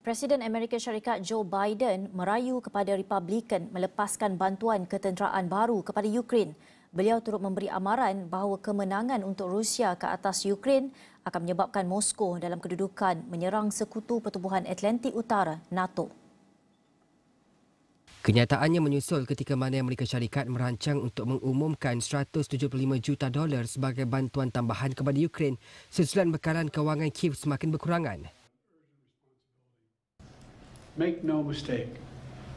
Presiden Amerika Syarikat Joe Biden merayu kepada Republikan melepaskan bantuan ketenteraan baru kepada Ukraine. Beliau turut memberi amaran bahawa kemenangan untuk Rusia ke atas Ukraine akan menyebabkan Moskow dalam kedudukan menyerang sekutu pertubuhan Atlantik Utara NATO. Kenyataannya menyusul ketika mana Amerika Syarikat merancang untuk mengumumkan 175 juta dolar sebagai bantuan tambahan kepada Ukraine sesudah bekalan kewangan Kiev semakin berkurangan. Make no mistake,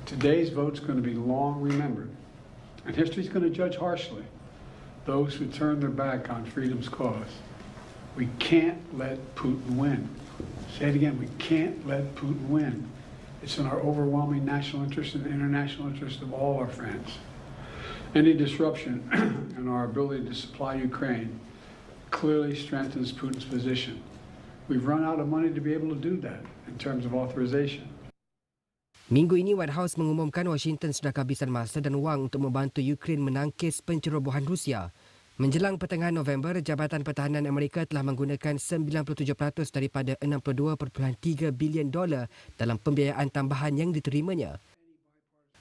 today's vote's going to be long remembered, and history's going to judge harshly those who turn their back on freedom's cause. We can't let Putin win. Say it again, we can't let Putin win. It's in our overwhelming national interest and international interest of all our friends. Any disruption in our ability to supply Ukraine clearly strengthens Putin's position. We've run out of money to be able to do that in terms of authorization. Minggu ini White House mengumumkan Washington sudah kehabisan masa dan wang untuk membantu Ukraine menangkis pencerobohan Rusia. Menjelang pertengahan November, Jabatan Pertahanan Amerika telah menggunakan 97% daripada 62.3 bilion dolar dalam pembiayaan tambahan yang diterimanya.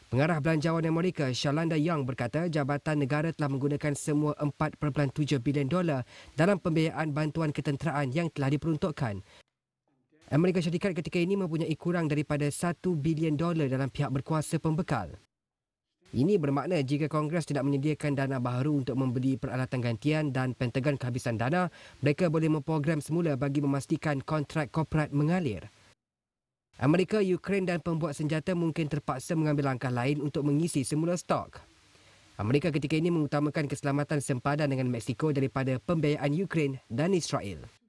Pengarah Belanjawan Amerika, Shalanda Young berkata Jabatan Negara telah menggunakan semua 4.7 bilion dolar dalam pembiayaan bantuan ketenteraan yang telah diperuntukkan. Amerika Syarikat ketika ini mempunyai kurang daripada 1 bilion dolar dalam pihak berkuasa pembekal. Ini bermakna jika Kongres tidak menyediakan dana baru untuk membeli peralatan gantian dan Pentagon kehabisan dana, mereka boleh memprogram semula bagi memastikan kontrak korporat mengalir. Amerika, Ukraine dan pembuat senjata mungkin terpaksa mengambil langkah lain untuk mengisi semula stok. Amerika ketika ini mengutamakan keselamatan sempadan dengan Mexico daripada pembiayaan Ukraine dan Israel.